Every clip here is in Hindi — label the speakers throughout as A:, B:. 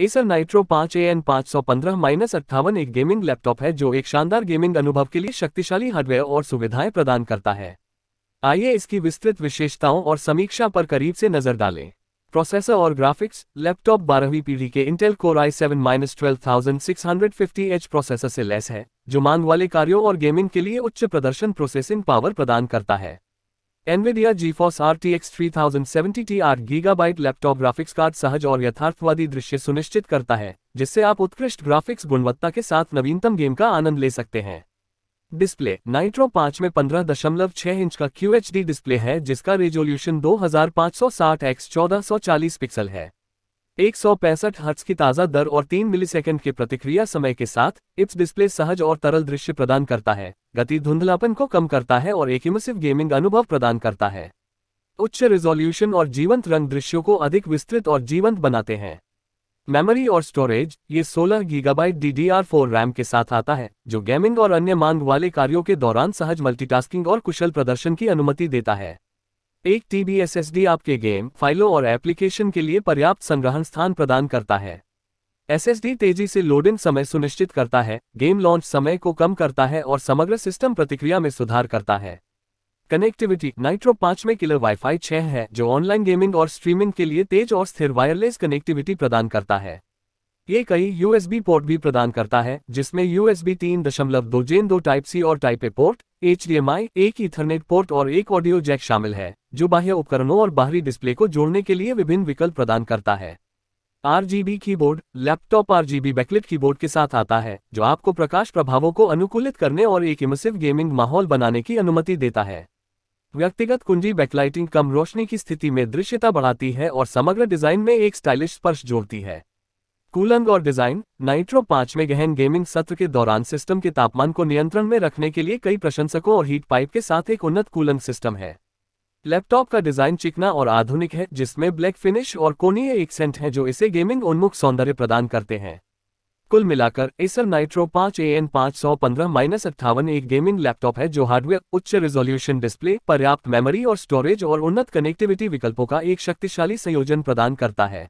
A: एसर नाइट्रो 5 ए एन पाँच सौ पंद्रह माइनस अट्ठावन एक गेमिंग लैपटॉप है जो एक शानदार गेमिंग अनुभव के लिए शक्तिशाली हार्डवेयर और सुविधाएँ प्रदान करता है। आइए इसकी विस्तृत विशेषताओं और समीक्षा पर करीब से नज़र डालें। प्रोसेसर और ग्राफिक्स, लैपटॉप बारहवीं पीढ़ी के Intel core I seven minus twelve thousand six hundred fifty H processor से लेस है, जो मांग वाले कार्यों और गेमिंग के लिए उच्च प्रदर्शन प्रोसेसिंग पावर प्रदान करता है। Nvidia GeForce R T X three thousand seventy T R gigabyte laptop graphics card सहज और यथार्थवादी दृश्य सुनिश्चित करता है, जिससे आप उत्कृष्ट ग्राफिक्स गुणवत्ता के साथ नवीनतम गेम का आनंद ले सकते हैं। डिस्प्ले नाइट्रो 5 में पंद्रह दशमलव छह इंच का क्यूएचडी डिस्प्ले है, जिसका रेजोल्यूशन 2560 एक्स चौदह सौ चालीस पिक्सल है। एक सौ पैंसठ हर्ट्स की ताज़ा दर और तीन मिलीसेकंड के प्रतिक्रिया समय के साथ इप्स डिस्प्ले सहज और तरल दृश्य प्रदान करता है। गति धुंधलापन को कम करता है और एक इमसिव गेमिंग अनुभव प्रदान करता है। उच्च रिजोल्यूशन और जीवंत रंग दृश्यों को अधिक विस्तृत और जीवंत बनाते हैं। मेमोरी और स्टोरेज, ये 16 गीगाबाइट DDR4 रैम के साथ आता है, जो गेमिंग और अन्य मांग वाले कार्यों के दौरान सहज मल्टीटास्किंग और कुशल प्रदर्शन की अनुमति देता है। एक टीबी एसएसडी आपके गेम फाइलों और एप्लीकेशन के लिए पर्याप्त संग्रहण स्थान प्रदान करता है। एसएसडी तेज़ी से लोडिंग समय सुनिश्चित करता है गेम लॉन्च समय को कम करता है और समग्र सिस्टम प्रतिक्रिया में सुधार करता है। कनेक्टिविटी नाइट्रो पाँच में किलर वाईफाई छह है, जो ऑनलाइन गेमिंग और स्ट्रीमिंग के लिए तेज और स्थिर वायरलेस कनेक्टिविटी प्रदान करता है। ये कई यूएसबी पोर्ट भी प्रदान करता है, जिसमें यूएसबी तीन दशमलव दो जेन दो टाइप सी और टाइप ए पोर्ट एचडीएमआई एक ईथरनेट पोर्ट और एक ऑडियो जैक शामिल है, जो बाह्य उपकरणों और बाहरी डिस्प्ले को जोड़ने के लिए विभिन्न विकल्प प्रदान करता है। RGB keyboard laptop RGB backlit keyboard के साथ आता है, जो आपको प्रकाश प्रभावों को अनुकूलित करने और एक इमसिव गेमिंग माहौल बनाने की अनुमति देता है। व्यक्तिगत कुंजी बैकलाइटिंग कम रोशनी की स्थिति में दृश्यता बढ़ाती है और समग्र डिज़ाइन में एक स्टाइलिश स्पर्श जोड़ती है। कूलंग और डिज़ाइन, नाइट्रो पाँच में गहन गेमिंग सत्र के दौरान सिस्टम के तापमान को नियंत्रण में रखने के लिए कई प्रशंसकों और हीट पाइप के साथ एक उन्नत कूलंग सिस्टम है। लैपटॉप का डिज़ाइन चिकना और आधुनिक है, जिसमें ब्लैक फिनिश और कोनीय एक्सेंट है जो इसे गेमिंग उन्मुख सौंदर्य प्रदान करते हैं। कुल मिलाकर एसर नाइट्रो पाँच ए एन पाँच सौ पंद्रह माइनस अट्ठावन एक गेमिंग लैपटॉप है जो हार्डवेयर, उच्च रिजोल्यूशन डिस्प्ले, पर्याप्त मेमोरी और स्टोरेज और उन्नत कनेक्टिविटी विकल्पों का एक शक्तिशाली संयोजन प्रदान करता है।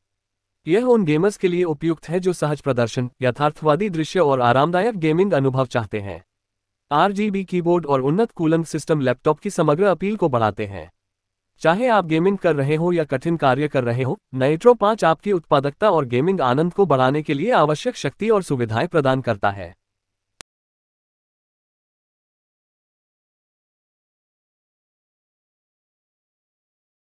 A: यह उन गेमर्स के लिए उपयुक्त है जो सहज प्रदर्शन, यथार्थवादी दृश्य और आरामदायक गेमिंग अनुभव चाहते हैं। आरजीबी कीबोर्ड और उन्नत कूलन सिस्टम लैपटॉप की समग्र अपील को बढ़ाते हैं। चाहे आप गेमिंग कर रहे हो या कठिन कार्य कर रहे हो, नाइट्रो पाँच आपकी उत्पादकता और गेमिंग आनंद को बढ़ाने के लिए आवश्यक शक्ति और सुविधाएँ प्रदान करता है।